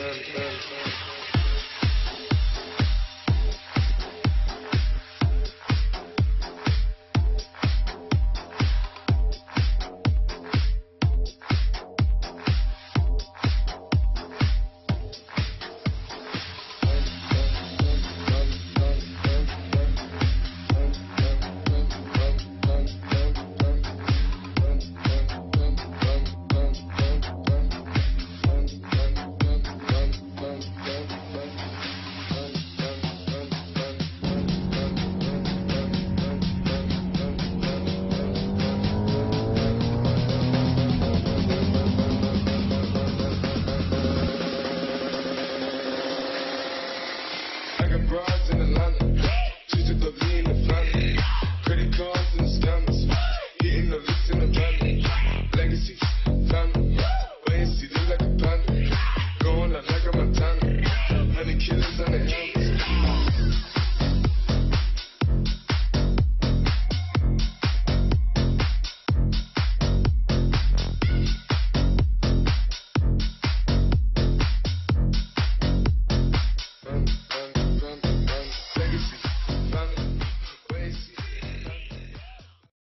Amen. Right.